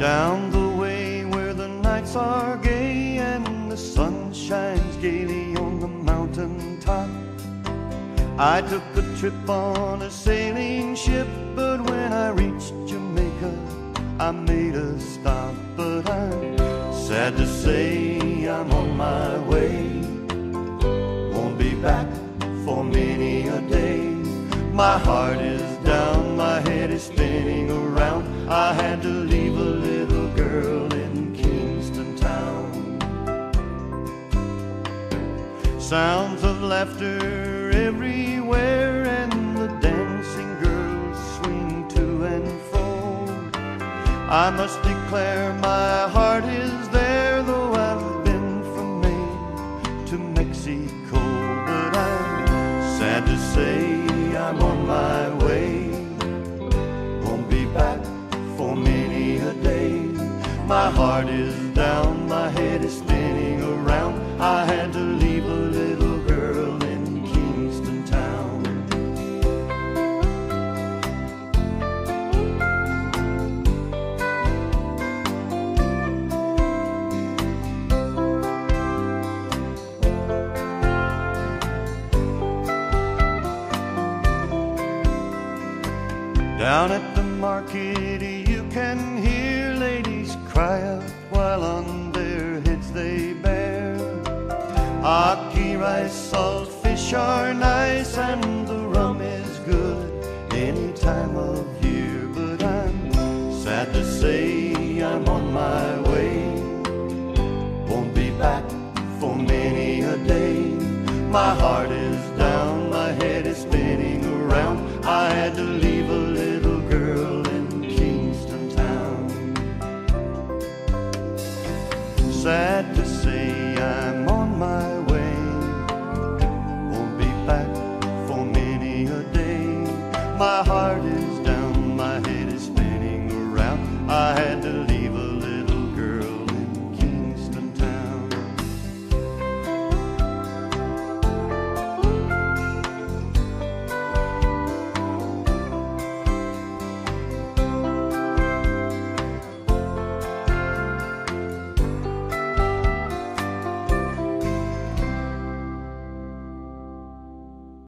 Down the way where the nights are gay and the sun shines gaily on the mountain top. I took a trip on a sailing ship, but when I reached Jamaica, I made a stop. But I'm sad to say I'm on my way. Won't be back for many a day. My heart is down, my head is spinning around. I had to Sounds of laughter everywhere, and the dancing girls swing to and fro. I must declare my heart is there, though I've been from Maine to Mexico. But I'm sad to say I'm on my way. Won't be back for many a day. My heart is down, my head is spinning Down at the market, you can hear ladies cry out while on their heads they bear. Aki rice, salt fish are nice, and the rum is good any time of year. But I'm sad to say I'm on my way. Won't be back for many a day. My heart is Sad to say I'm on my way. Won't be back for many a day. My heart